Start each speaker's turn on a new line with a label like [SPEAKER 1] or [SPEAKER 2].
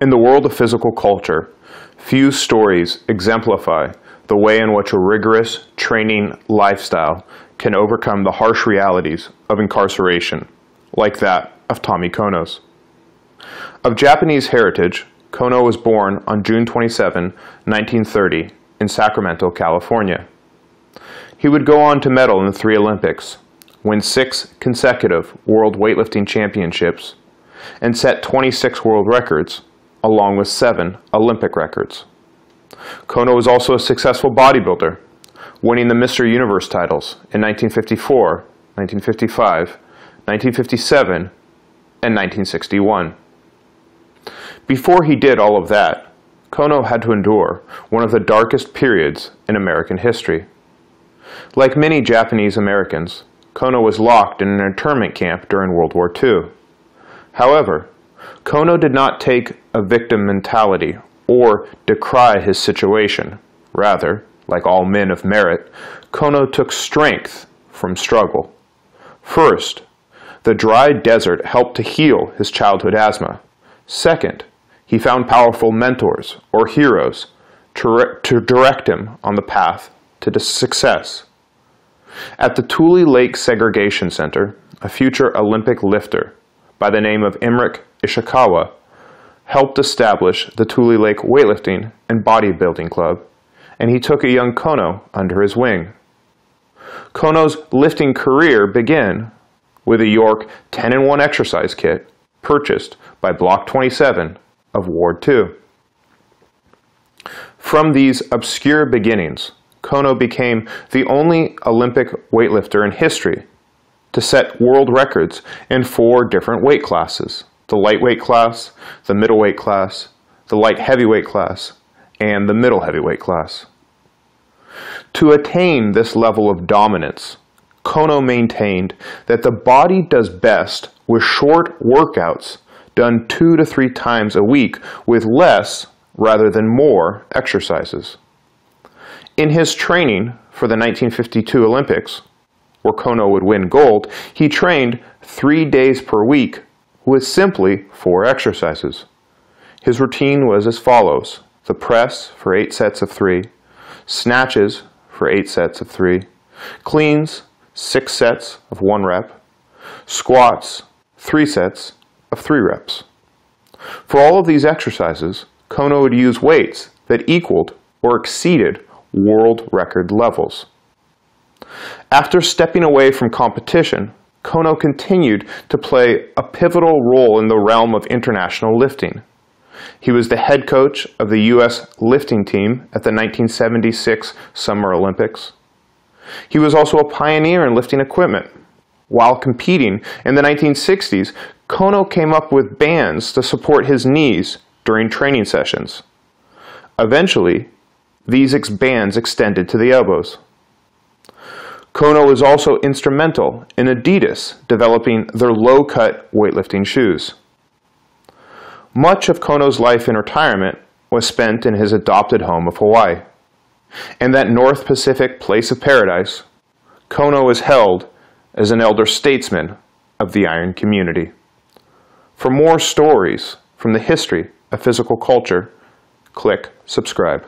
[SPEAKER 1] In the world of physical culture, few stories exemplify the way in which a rigorous training lifestyle can overcome the harsh realities of incarceration, like that of Tommy Kono's. Of Japanese heritage, Kono was born on June 27, 1930, in Sacramento, California. He would go on to medal in the three Olympics, win six consecutive World Weightlifting Championships, and set 26 world records, along with seven Olympic records. Kono was also a successful bodybuilder, winning the Mr. Universe titles in 1954, 1955, 1957, and 1961. Before he did all of that, Kono had to endure one of the darkest periods in American history. Like many Japanese Americans, Kono was locked in an internment camp during World War II. However, Kono did not take a victim mentality or decry his situation. Rather, like all men of merit, Kono took strength from struggle. First, the dry desert helped to heal his childhood asthma. Second, he found powerful mentors or heroes to, to direct him on the path to success. At the Tule Lake Segregation Center, a future Olympic lifter by the name of Emerick Ishikawa helped establish the Tule Lake Weightlifting and Bodybuilding Club, and he took a young Kono under his wing. Kono's lifting career began with a York 10-in-1 exercise kit purchased by Block 27 of Ward 2. From these obscure beginnings, Kono became the only Olympic weightlifter in history to set world records in four different weight classes the lightweight class, the middleweight class, the light heavyweight class, and the middle heavyweight class. To attain this level of dominance, Kono maintained that the body does best with short workouts done two to three times a week with less rather than more exercises. In his training for the 1952 Olympics, where Kono would win gold, he trained three days per week with simply four exercises. His routine was as follows. The press for eight sets of three, snatches for eight sets of three, cleans, six sets of one rep, squats, three sets of three reps. For all of these exercises, Kono would use weights that equaled or exceeded world record levels. After stepping away from competition, Kono continued to play a pivotal role in the realm of international lifting. He was the head coach of the U.S. lifting team at the 1976 Summer Olympics. He was also a pioneer in lifting equipment. While competing in the 1960s, Kono came up with bands to support his knees during training sessions. Eventually, these bands extended to the elbows. Kono was also instrumental in Adidas developing their low-cut weightlifting shoes. Much of Kono's life in retirement was spent in his adopted home of Hawaii. In that North Pacific place of paradise, Kono is held as an elder statesman of the Iron community. For more stories from the history of physical culture, click subscribe.